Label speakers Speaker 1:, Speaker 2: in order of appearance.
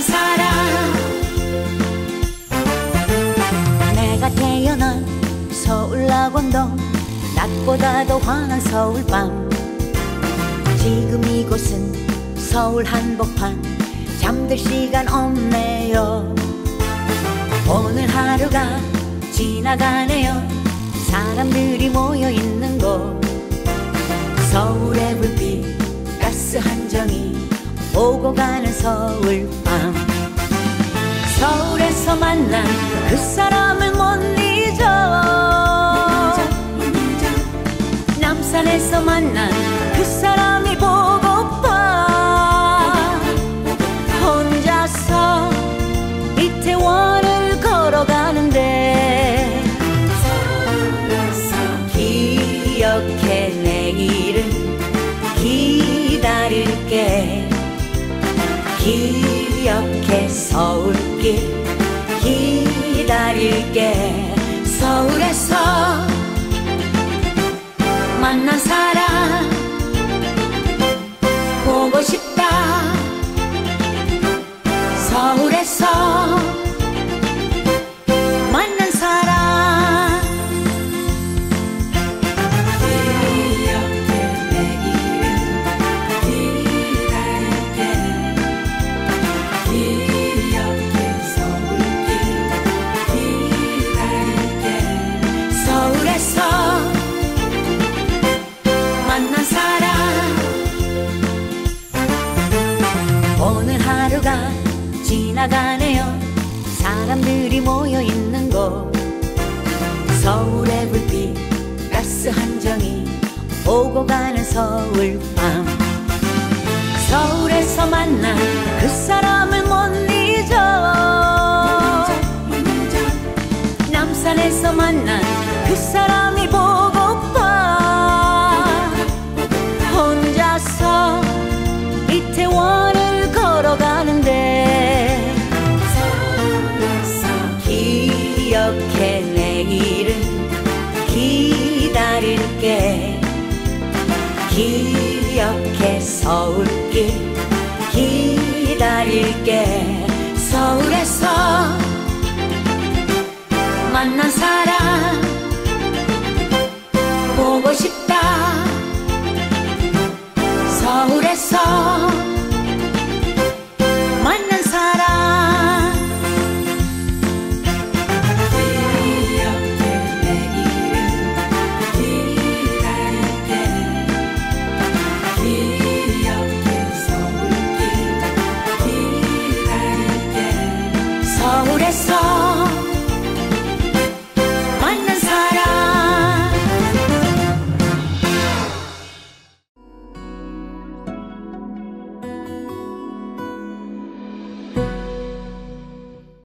Speaker 1: 사랑 내가 태어난 서울 낙원동 낮보다도 환한 서울 밤. 지금 이곳은 서울 한복판 잠들 시간 없네요. 오늘 하루가 지나가네요. 사람들이 모여 있는 곳. 서울의 불빛 가스 한정이 오고 가는 서울. 만난 그 사람이 보고파 혼자서 이태원을 걸어가는데 기억해 내일은 기다릴게. 기억해 서울길 기다릴게 만난 사람 보고 싶다. 서울에서 오늘 하루가 지나가네요. 사람들이 모여 있는 곳. 서울의 불빛 가스 한정이 오고 가는 서울 밤. 서울에서 만난 그 사람을 못 잊어. 남산에서 만난 그 사람이 기억해 서울길 기다릴게. 서울에서 만난 사람